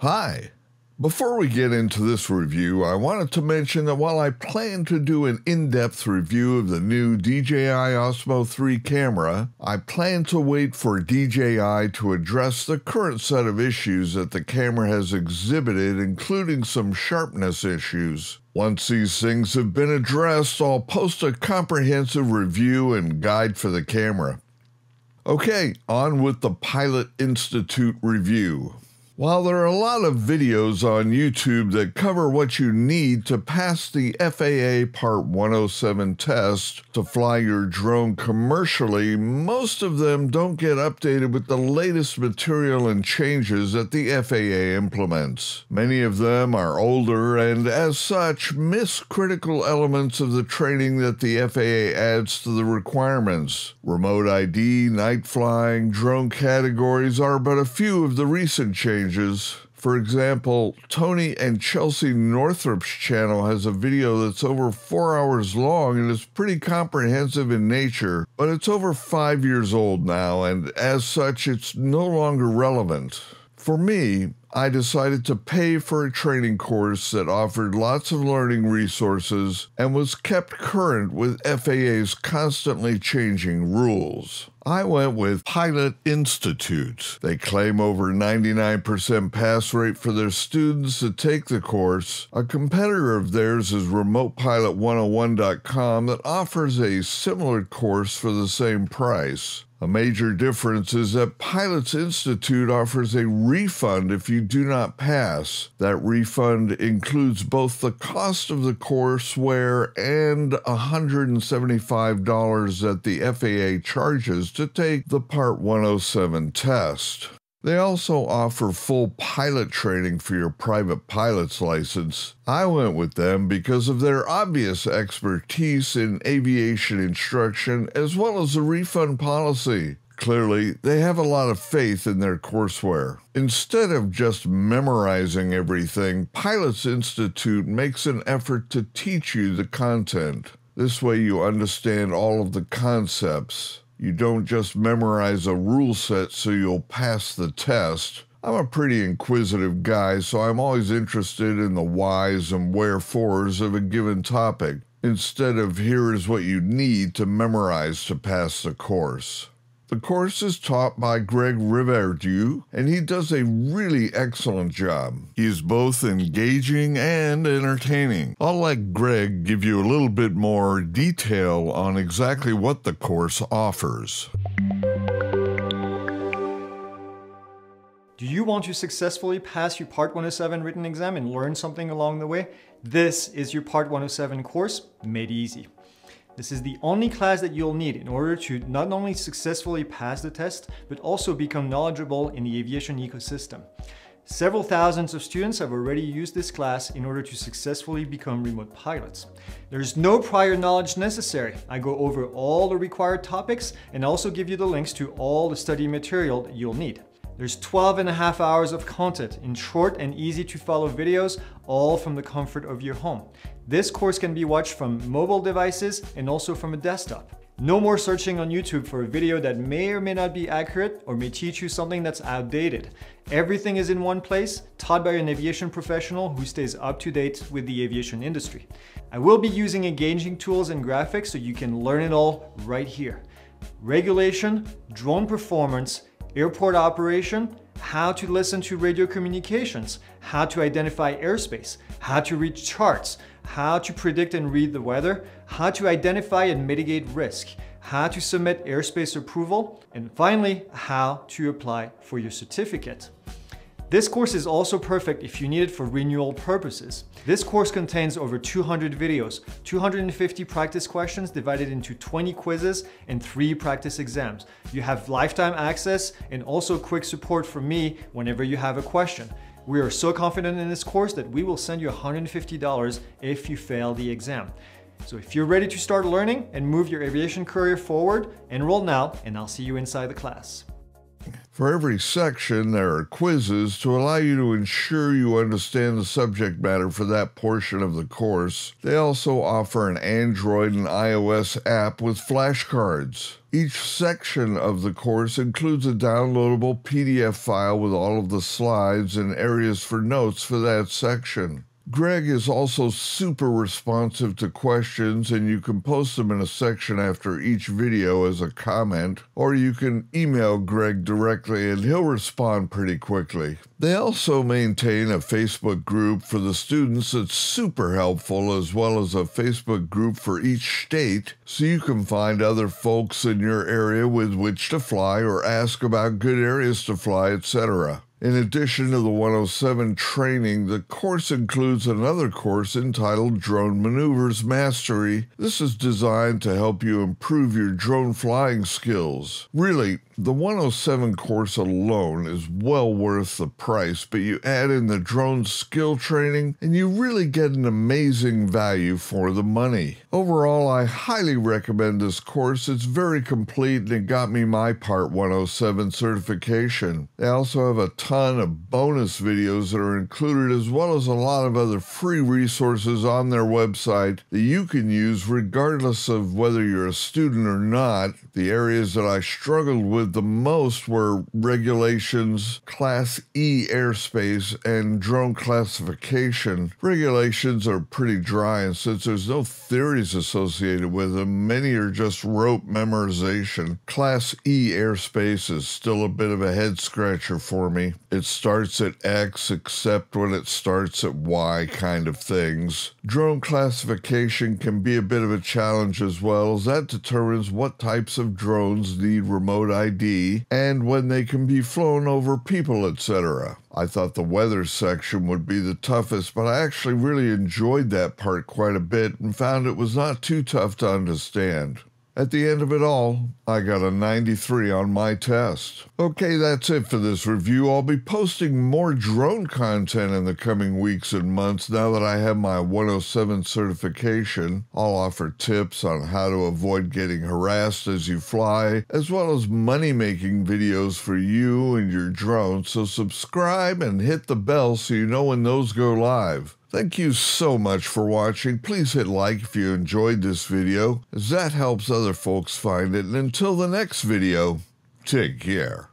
Hi. Before we get into this review, I wanted to mention that while I plan to do an in depth review of the new DJI Osmo 3 camera, I plan to wait for DJI to address the current set of issues that the camera has exhibited, including some sharpness issues. Once these things have been addressed, I'll post a comprehensive review and guide for the camera. Okay, on with the Pilot Institute review. While there are a lot of videos on YouTube that cover what you need to pass the FAA Part 107 test to fly your drone commercially, most of them don't get updated with the latest material and changes that the FAA implements. Many of them are older and, as such, miss critical elements of the training that the FAA adds to the requirements. Remote ID, night flying, drone categories are but a few of the recent changes For example, Tony and Chelsea Northrup's channel has a video that's over four hours long and is pretty comprehensive in nature, but it's over five years old now, and as such, it's no longer relevant. For me, I decided to pay for a training course that offered lots of learning resources and was kept current with FAA's constantly changing rules. I went with Pilot Institute. They claim over 99% pass rate for their students to take the course. A competitor of theirs is RemotePilot101.com that offers a similar course for the same price. A major difference is that Pilots Institute offers a refund if you do not pass. That refund includes both the cost of the courseware and $175 that the FAA charges to take the Part 107 test. They also offer full pilot training for your private pilot's license. I went with them because of their obvious expertise in aviation instruction as well as the refund policy. Clearly, they have a lot of faith in their courseware. Instead of just memorizing everything, Pilots Institute makes an effort to teach you the content. This way, you understand all of the concepts. You don't just memorize a rule set so you'll pass the test. I'm a pretty inquisitive guy, so I'm always interested in the whys and wherefores of a given topic, instead of here is what you need to memorize to pass the course. The course is taught by Greg Reverdiau, and he does a really excellent job. He is both engaging and entertaining. I'll let Greg give you a little bit more detail on exactly what the course offers. Do you want to successfully pass your Part 107 written exam and learn something along the way? This is your Part 107 course, made easy. This is the only class that you'll need in order to not only successfully pass the test, but also become knowledgeable in the aviation ecosystem. Several thousands of students have already used this class in order to successfully become remote pilots. There's no prior knowledge necessary. I go over all the required topics and also give you the links to all the study material that you'll need. There's 12 and a half hours of content in short and easy to follow videos, all from the comfort of your home. This course can be watched from mobile devices and also from a desktop. No more searching on YouTube for a video that may or may not be accurate or may teach you something that's outdated. Everything is in one place, taught by an aviation professional who stays up to date with the aviation industry. I will be using engaging tools and graphics so you can learn it all right here. Regulation, drone performance, airport operation, how to listen to radio communications, how to identify airspace, how to read charts, how to predict and read the weather, how to identify and mitigate risk, how to submit airspace approval, and finally, how to apply for your certificate. This course is also perfect if you need it for renewal purposes. This course contains over 200 videos, 250 practice questions divided into 20 quizzes and 3 practice exams. You have lifetime access and also quick support from me whenever you have a question. We are so confident in this course that we will send you $150 if you fail the exam. So if you're ready to start learning and move your aviation career forward, enroll now and I'll see you inside the class. For every section, there are quizzes to allow you to ensure you understand the subject matter for that portion of the course. They also offer an Android and iOS app with flashcards. Each section of the course includes a downloadable PDF file with all of the slides and areas for notes for that section. Greg is also super responsive to questions, and you can post them in a section after each video as a comment, or you can email Greg directly and he'll respond pretty quickly. They also maintain a Facebook group for the students that's super helpful, as well as a Facebook group for each state, so you can find other folks in your area with which to fly or ask about good areas to fly, etc. In addition to the 107 training, the course includes another course entitled Drone Maneuvers Mastery. This is designed to help you improve your drone flying skills. Really, the 107 course alone is well worth the price, but you add in the drone skill training and you really get an amazing value for the money. Overall, I highly recommend this course. It's very complete and it got me my Part 107 certification. They also have a ton of bonus videos that are included, as well as a lot of other free resources on their website that you can use regardless of whether you're a student or not. The areas that I struggled with the most were regulations, Class E airspace, and drone classification. Regulations are pretty dry, and since there's no theories associated with them, many are just rote memorization. Class E airspace is still a bit of a head scratcher for me. It starts at X except when it starts at Y kind of things. Drone classification can be a bit of a challenge as well, as that determines what types of drones need remote ID and when they can be flown over people, etc. I thought the weather section would be the toughest, but I actually really enjoyed that part quite a bit and found it was not too tough to understand. At the end of it all, I got a 93 on my test. Okay, that's it for this review. I'll be posting more drone content in the coming weeks and months now that I have my 107 certification. I'll offer tips on how to avoid getting harassed as you fly, as well as money making videos for you and your drone. So subscribe and hit the bell so you know when those go live. Thank you so much for watching. Please hit like if you enjoyed this video, as that helps other folks find it. And until the next video, take care.